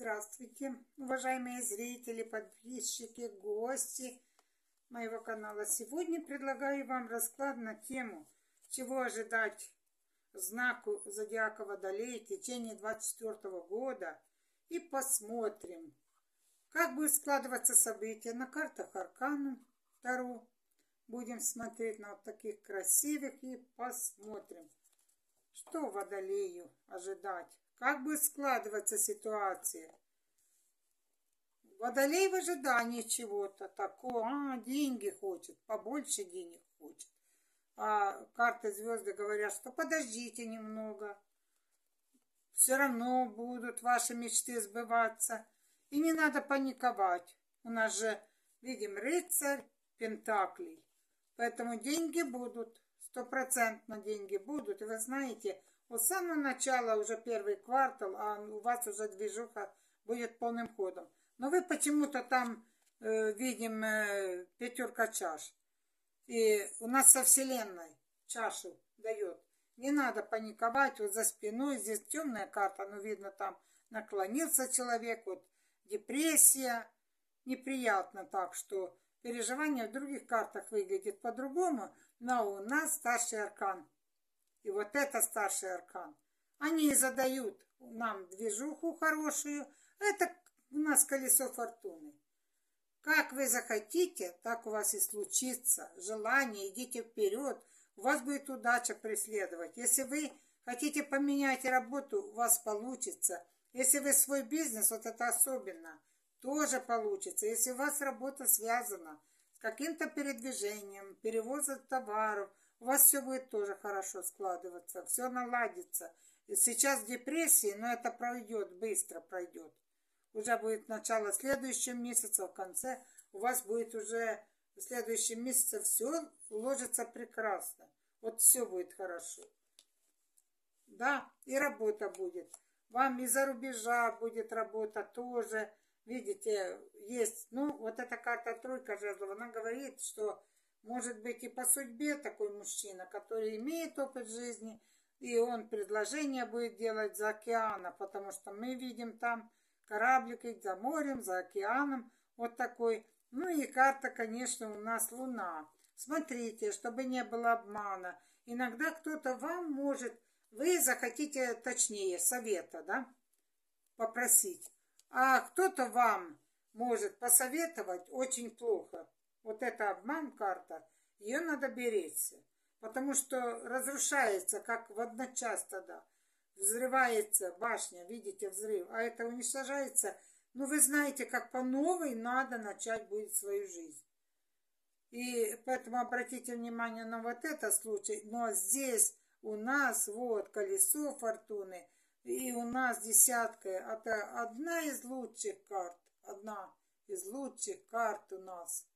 Здравствуйте, уважаемые зрители, подписчики, гости моего канала. Сегодня предлагаю вам расклад на тему, чего ожидать знаку зодиака Водолей в течение 24 года. И посмотрим, как будет складываться события на картах Аркану Таро. Будем смотреть на вот таких красивых и посмотрим, что Водолею ожидать как будет складываться ситуация? Водолей в ожидании чего-то такого. А, деньги хочет, побольше денег хочет. А карты звезды говорят, что подождите немного. Все равно будут ваши мечты сбываться. И не надо паниковать. У нас же, видим, рыцарь Пентаклей. Поэтому деньги будут. Стопроцентно деньги будут. И вы знаете, вот с самого начала уже первый квартал, а у вас уже движуха будет полным ходом. Но вы почему-то там э, видим э, пятерка чаш. И у нас со Вселенной чашу дает. Не надо паниковать, вот за спиной здесь темная карта, ну видно там наклонился человек, вот депрессия, неприятно так, что переживание в других картах выглядит по-другому, но у нас старший аркан и вот это старший аркан. Они задают нам движуху хорошую. Это у нас колесо фортуны. Как вы захотите, так у вас и случится. Желание, идите вперед. У вас будет удача преследовать. Если вы хотите поменять работу, у вас получится. Если вы свой бизнес, вот это особенно, тоже получится. Если у вас работа связана с каким-то передвижением, перевозом товаров, у вас все будет тоже хорошо складываться, все наладится. Сейчас депрессии, но это пройдет, быстро пройдет. Уже будет начало следующего месяца, в конце у вас будет уже в следующем месяце все уложится прекрасно. Вот все будет хорошо. Да, и работа будет. Вам из-за рубежа будет работа тоже. Видите, есть, ну, вот эта карта тройка жезлов, она говорит, что может быть и по судьбе такой мужчина, который имеет опыт жизни, и он предложение будет делать за океана, потому что мы видим там кораблик за морем, за океаном, вот такой. Ну и карта, конечно, у нас Луна. Смотрите, чтобы не было обмана. Иногда кто-то вам может, вы захотите точнее совета, да, попросить. А кто-то вам может посоветовать очень плохо. Вот эта обман карта, ее надо беречься. Потому что разрушается, как в одночас тогда. Взрывается башня, видите, взрыв. А это уничтожается. Ну, вы знаете, как по новой надо начать будет свою жизнь. И поэтому обратите внимание на вот этот случай. Но здесь у нас вот колесо фортуны. И у нас десятка. Это одна из лучших карт. Одна из лучших карт у нас.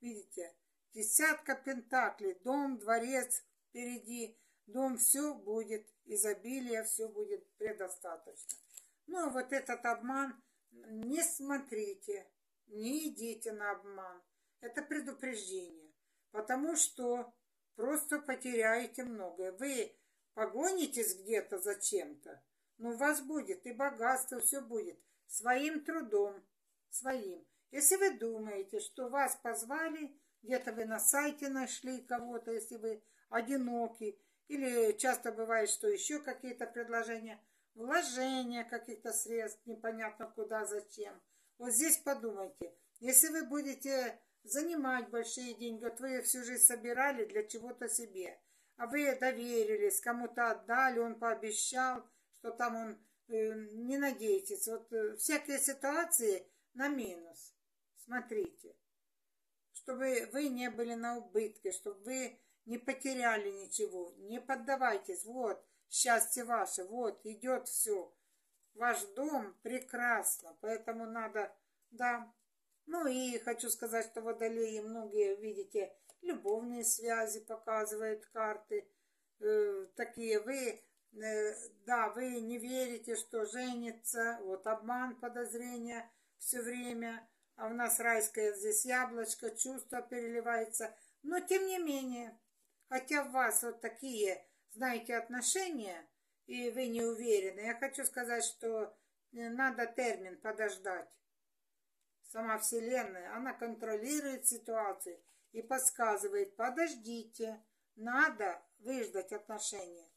Видите, десятка пентаклей, дом, дворец впереди, дом, все будет, изобилие, все будет предостаточно. Ну, а вот этот обман, не смотрите, не идите на обман. Это предупреждение, потому что просто потеряете многое. Вы погонитесь где-то за чем-то, но у вас будет и богатство, все будет своим трудом, своим. Если вы думаете, что вас позвали, где-то вы на сайте нашли кого-то, если вы одиноки, или часто бывает, что еще какие-то предложения, вложения каких-то средств, непонятно куда, зачем. Вот здесь подумайте, если вы будете занимать большие деньги, вот вы всю жизнь собирали для чего-то себе, а вы доверились, кому-то отдали, он пообещал, что там он, э, не надейтесь. Вот э, всякие ситуации на минус. Смотрите, чтобы вы не были на убытке, чтобы вы не потеряли ничего, не поддавайтесь. Вот, счастье ваше, вот, идет все. Ваш дом прекрасно, поэтому надо, да. Ну и хочу сказать, что водолеи многие, видите, любовные связи показывают карты. Э, такие вы, э, да, вы не верите, что женится, вот обман, подозрения все время а у нас райское здесь яблочко, чувство переливается. Но тем не менее, хотя у вас вот такие, знаете, отношения, и вы не уверены, я хочу сказать, что надо термин подождать. Сама Вселенная, она контролирует ситуацию и подсказывает, подождите, надо выждать отношения.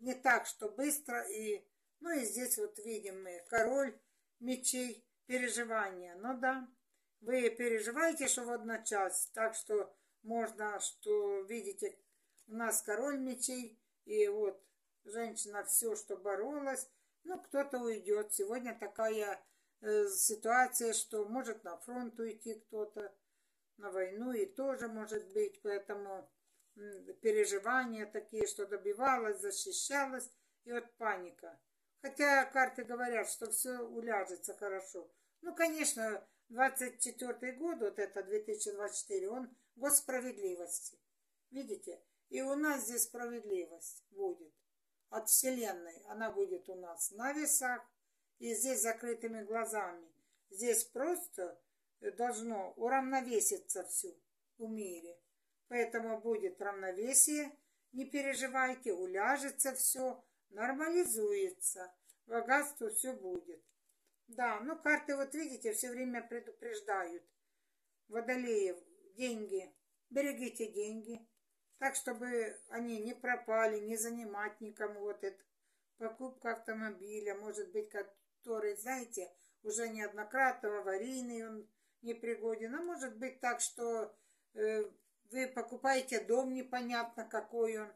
Не так, что быстро и... Ну и здесь вот видим мы король мечей, переживания. Ну да, вы переживаете, что в одночасье, так что можно, что видите, у нас король мечей, и вот женщина все, что боролась, ну, кто-то уйдет. Сегодня такая э, ситуация, что может на фронт уйти кто-то, на войну и тоже может быть, поэтому переживания такие, что добивалась, защищалась, и вот паника. Хотя карты говорят, что все уляжется хорошо. Ну, конечно, 24 год, вот это 2024, он год справедливости. Видите? И у нас здесь справедливость будет от Вселенной. Она будет у нас на весах и здесь закрытыми глазами. Здесь просто должно уравновеситься все в мире. Поэтому будет равновесие, не переживайте, уляжется все, нормализуется, богатство все будет. Да, ну карты, вот видите, все время предупреждают. Водолеев, деньги, берегите деньги, так, чтобы они не пропали, не занимать никому вот это. Покупка автомобиля, может быть, который, знаете, уже неоднократно аварийный, он непригоден. А может быть так, что э, вы покупаете дом непонятно какой он.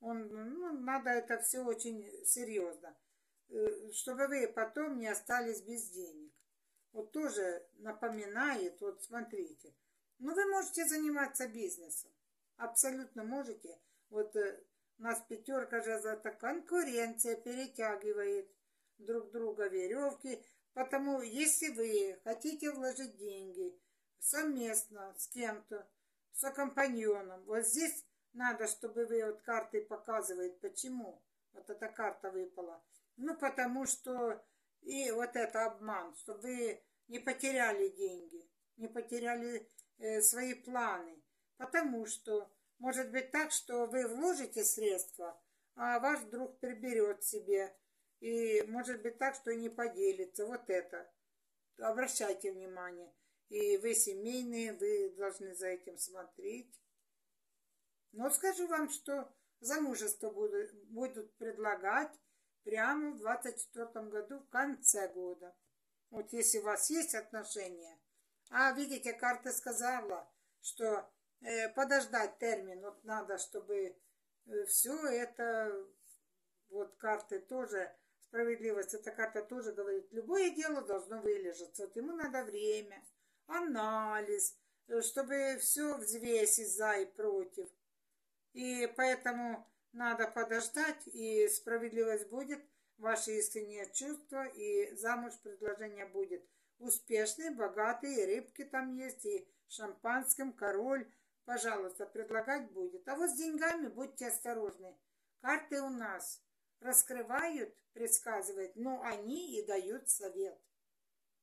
Он ну, надо это все очень серьезно, э, чтобы вы потом не остались без денег. Вот тоже напоминает, вот смотрите, ну вы можете заниматься бизнесом. Абсолютно можете. Вот э, у нас пятерка же за это конкуренция перетягивает друг друга веревки. Потому если вы хотите вложить деньги совместно с кем-то, с компаньоном, вот здесь надо, чтобы вы вот карты показывает, почему вот эта карта выпала. Ну, потому что и вот это обман, чтобы вы не потеряли деньги, не потеряли э, свои планы. Потому что может быть так, что вы вложите средства, а ваш друг приберет себе. И может быть так, что не поделится. Вот это. Обращайте внимание. И вы семейные, вы должны за этим смотреть. Но скажу вам, что замужество будут, будут предлагать прямо в 24 году, в конце года. Вот если у вас есть отношения. А видите, карта сказала, что Э, подождать термин. Вот надо, чтобы э, все это, вот карты тоже, справедливость, эта карта тоже говорит, любое дело должно вылежаться. Вот ему надо время, анализ, э, чтобы все взвесить за и против. И поэтому надо подождать, и справедливость будет, ваши искренние чувства, и замуж предложение будет успешный, богатый, и рыбки там есть, и шампанским, король, пожалуйста, предлагать будет. А вот с деньгами будьте осторожны. Карты у нас раскрывают, предсказывают, но они и дают совет.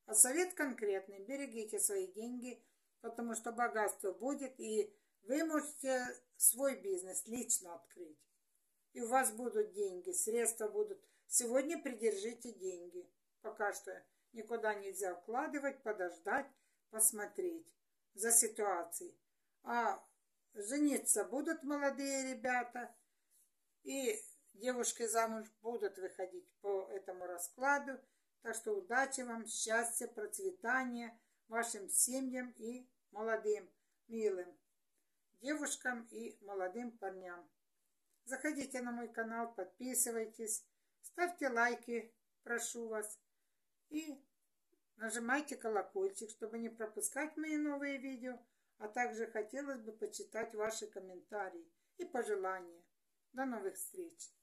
А совет конкретный. Берегите свои деньги, потому что богатство будет, и вы можете свой бизнес лично открыть. И у вас будут деньги, средства будут. Сегодня придержите деньги. Пока что никуда нельзя вкладывать, подождать, посмотреть за ситуацией. А жениться будут молодые ребята, и девушки замуж будут выходить по этому раскладу. Так что удачи вам, счастья, процветания вашим семьям и молодым, милым девушкам и молодым парням. Заходите на мой канал, подписывайтесь, ставьте лайки, прошу вас. И нажимайте колокольчик, чтобы не пропускать мои новые видео. А также хотелось бы почитать ваши комментарии и пожелания. До новых встреч!